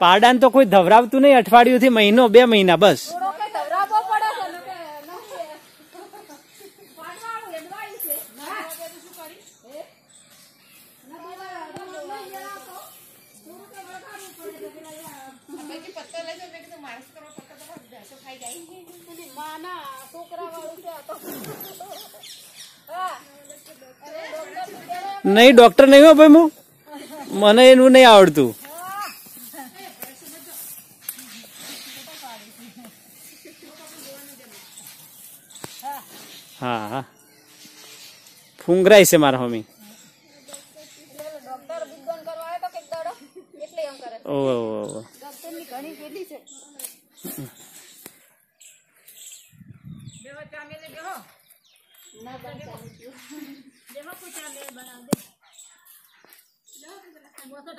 પાડાને તો કોઈ ધવરાવતું નહીં અઠવાડિયું થી મહિનો બે મહિના બસ થોડો કઈ ધવરાવવો પડે છે ને કે નથી. પાટવાળું એડવાયું છે. ના. હે? નથી વાળા, નહીં જણાવતો. થોડું તો વળગાડવું પડે છે પેલા યા. પછી પત્તો લેજો મેં કીધું માણસ કરવા પત્તો તો બસ ભેંસો ખાઈ જાય પેલી માના છોકરાવાળું છે આ તો. હા. અરે, ડોક્ટર બિચારા નહીં ડોક્ટર નહીં હો ભાઈ હું મને એનું નહીં આવડતું. હા હા. ફૂંગરાય છે મારા મમ્મી. ઓહો ડોક્ટર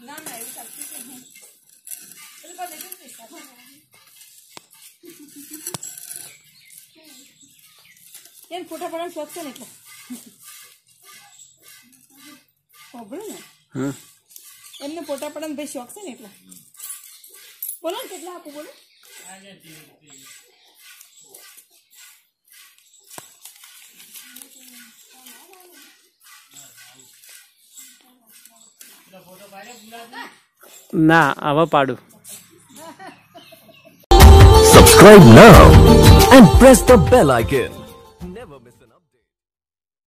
ના એવું ચાલતું છે નહીં એટલે બધે કેમ પૈસા એમ ફોટા પાડવાનો શોખ છે ને એટલે સાંભળો ને હમ. એમને ફોટા પાડવાનો ભાઈ શોખ છે ને એટલે બોલો ને કેટલા આપું બોલો ના હવે પાડું Subscribe now and press the bell icon.